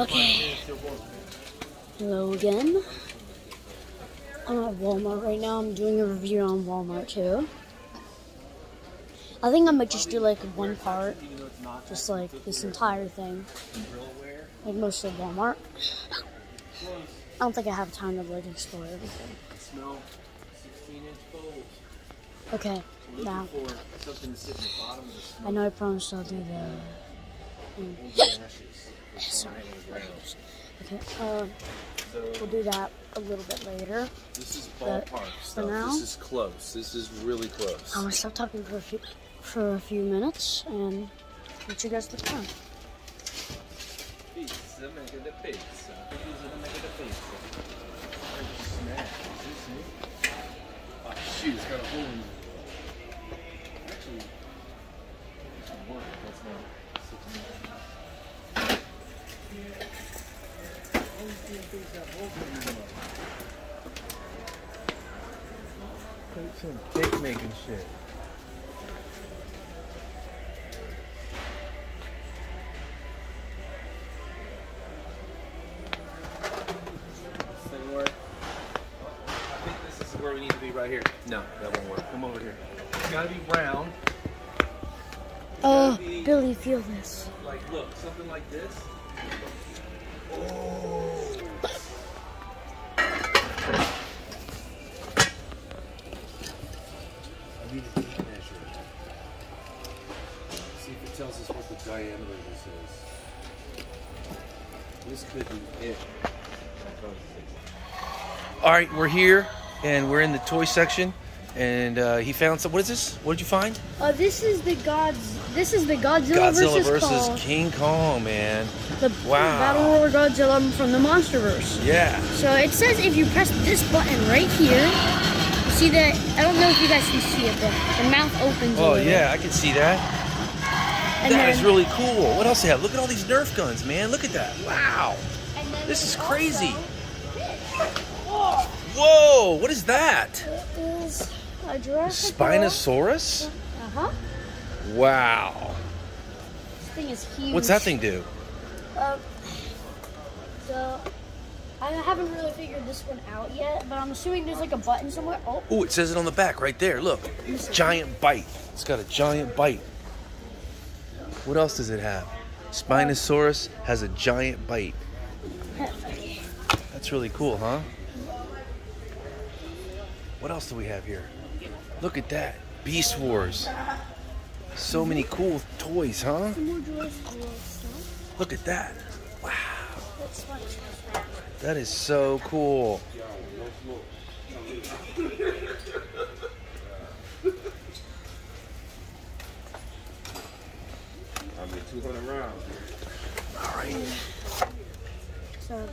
Okay. Hello again. I'm at Walmart right now. I'm doing a review on Walmart too. I think I might just do like one part, just like this entire thing, like most of Walmart. I don't think I have time to like explore everything. Smell 16 inch bowls. Okay, now. I know I promised I'll do the. Ashes. Sorry. fine and grounds. Okay, uh, we'll do that a little bit later. this is ballpark stuff. now- This is close. This is really close. I'm gonna stop talking for a few for a few minutes and let you guys look around. Pizza, make it a pizza. Pizza, make it a pizza. Snack. Is this it? Oh, shoot, it's got a hole in it. Actually, it should work. That's not Some cake making shit. This thing? I think this is where we need to be right here. No, that won't work. Come over here. It's gotta be round. Oh, be- Billy, feel this. Like, look, something like this. I need a tape measure. See if it tells us what the diameter this is. This could be it. All right, we're here and we're in the toy section, and uh, he found some. What is this? What did you find? Uh, this is the gods. This is the Godzilla, Godzilla versus, versus Kong, King Kong, man. the Wow. Battle Royal Godzilla from the MonsterVerse. Yeah. So it says if you press this button right here, you see that? I don't know if you guys can see it, but the mouth opens. Oh yeah, I can see that. And That then, is really cool. What else they have? Look at all these Nerf guns, man. Look at that. Wow. This is crazy. Whoa, what is that? It is a Jurassic Spinosaurus? Uh huh. Wow. This thing is huge. What's that thing do? Um, so I haven't really figured this one out yet, but I'm assuming there's like a button somewhere. Oh, Oh, it says it on the back right there. Look. Giant bite. It's got a giant bite. What else does it have? Spinosaurus has a giant bite. That's really cool, huh? What else do we have here? Look at that. Beast Wars. So many cool toys, huh? more Jurassic World stuff. Look at that. Wow. That's. That is so cool. I'll be 200 rounds. All right. So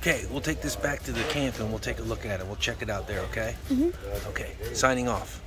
Okay, we'll take this back to the camp and we'll take a look at it. We'll check it out there, okay? Mm-hmm. Okay, signing off.